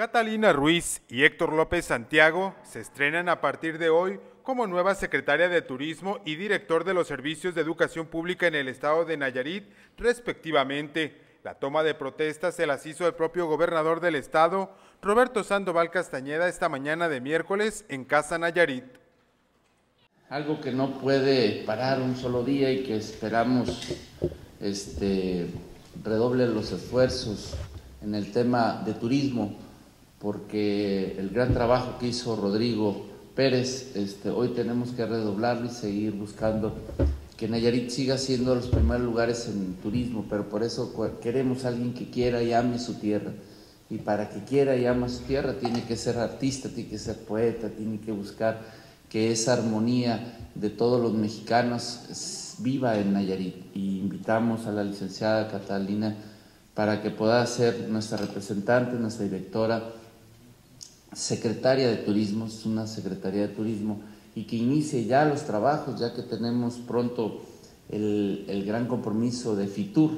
Catalina Ruiz y Héctor López Santiago se estrenan a partir de hoy como nueva secretaria de Turismo y director de los servicios de educación pública en el estado de Nayarit, respectivamente. La toma de protestas se las hizo el propio gobernador del estado, Roberto Sandoval Castañeda, esta mañana de miércoles en Casa Nayarit. Algo que no puede parar un solo día y que esperamos este, redoble los esfuerzos en el tema de turismo porque el gran trabajo que hizo Rodrigo Pérez, este, hoy tenemos que redoblarlo y seguir buscando que Nayarit siga siendo los primeros lugares en turismo, pero por eso queremos a alguien que quiera y ame su tierra. Y para que quiera y ame su tierra tiene que ser artista, tiene que ser poeta, tiene que buscar que esa armonía de todos los mexicanos viva en Nayarit. Y invitamos a la licenciada Catalina para que pueda ser nuestra representante, nuestra directora secretaria de turismo, es una secretaría de turismo, y que inicie ya los trabajos, ya que tenemos pronto el, gran compromiso de FITUR,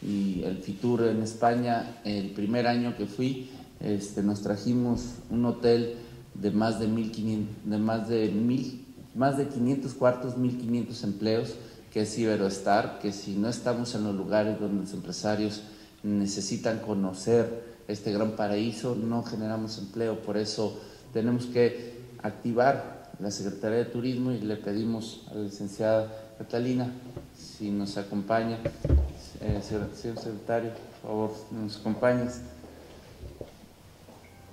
y el FITUR en España, el primer año que fui, este, nos trajimos un hotel de más de, 1500, de, más de, mil, más de 500 cuartos, 1500 empleos, que es Iberoestar, que si no estamos en los lugares donde los empresarios necesitan conocer este gran paraíso, no generamos empleo, por eso tenemos que activar la Secretaría de Turismo y le pedimos a la licenciada Catalina si nos acompaña, eh, señor, secretario, por favor, nos acompañes.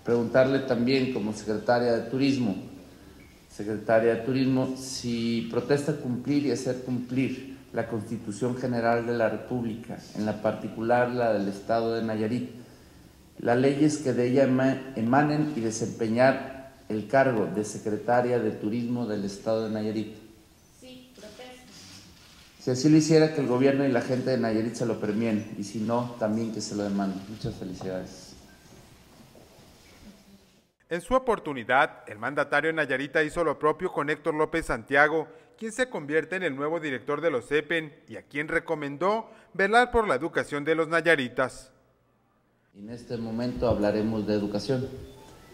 Preguntarle también como secretaria de Turismo, secretaria de Turismo, si protesta cumplir y hacer cumplir la Constitución General de la República, en la particular la del Estado de Nayarit, las leyes que de ella emanen y desempeñar el cargo de secretaria de Turismo del Estado de Nayarit. Sí, protesto. Si así lo hiciera, que el gobierno y la gente de Nayarit se lo premien, y si no, también que se lo demanden. Muchas felicidades. En su oportunidad, el mandatario Nayarita hizo lo propio con Héctor López Santiago, quien se convierte en el nuevo director de los CEPEN y a quien recomendó velar por la educación de los nayaritas. En este momento hablaremos de educación,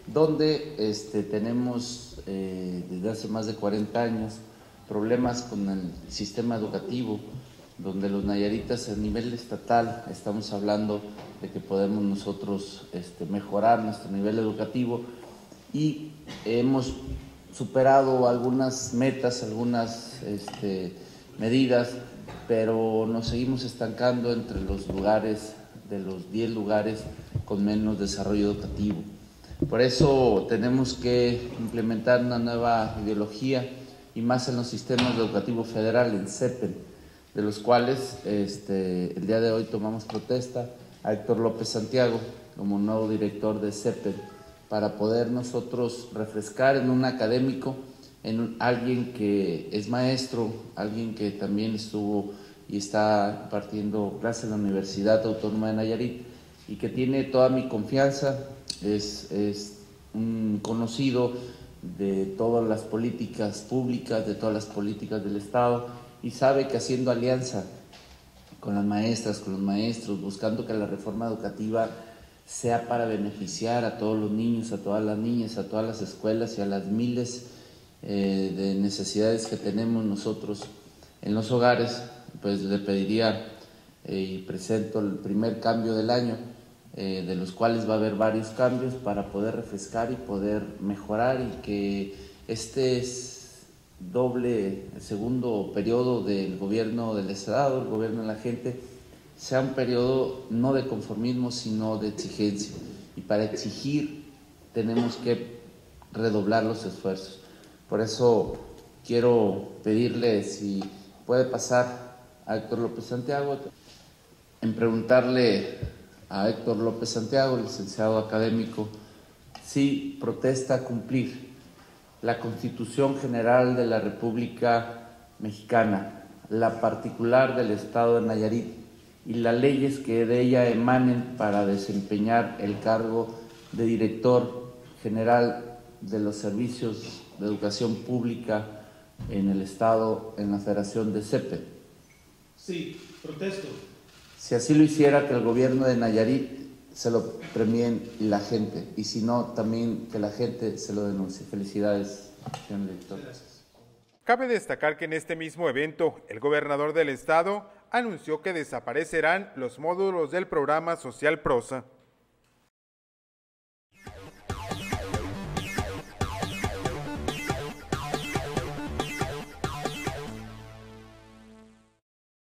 donde este, tenemos eh, desde hace más de 40 años problemas con el sistema educativo, donde los nayaritas a nivel estatal estamos hablando de que podemos nosotros este, mejorar nuestro nivel educativo y hemos superado algunas metas, algunas este, medidas, pero nos seguimos estancando entre los lugares de los 10 lugares con menos desarrollo educativo. Por eso tenemos que implementar una nueva ideología y más en los sistemas educativos federales, en CEPEN, de los cuales este, el día de hoy tomamos protesta a Héctor López Santiago como nuevo director de CEPEN para poder nosotros refrescar en un académico, en alguien que es maestro, alguien que también estuvo y está partiendo clases en la Universidad Autónoma de Nayarit y que tiene toda mi confianza, es, es un conocido de todas las políticas públicas, de todas las políticas del Estado y sabe que haciendo alianza con las maestras, con los maestros, buscando que la reforma educativa sea para beneficiar a todos los niños, a todas las niñas, a todas las escuelas y a las miles eh, de necesidades que tenemos nosotros en los hogares, pues le pediría eh, y presento el primer cambio del año, eh, de los cuales va a haber varios cambios para poder refrescar y poder mejorar y que este es doble, segundo periodo del gobierno del Estado, el gobierno de la gente, sea un periodo no de conformismo, sino de exigencia. Y para exigir tenemos que redoblar los esfuerzos. Por eso quiero pedirle si puede pasar a Héctor López Santiago, en preguntarle a Héctor López Santiago, licenciado académico, si protesta cumplir la Constitución General de la República Mexicana, la particular del Estado de Nayarit y las leyes que de ella emanen para desempeñar el cargo de director general de los servicios de educación pública en el Estado, en la Federación de CEPE. Sí, protesto. Si así lo hiciera, que el gobierno de Nayarit se lo premien la gente y si no, también que la gente se lo denuncie. Felicidades, señor director. Cabe destacar que en este mismo evento, el gobernador del estado anunció que desaparecerán los módulos del programa social Prosa.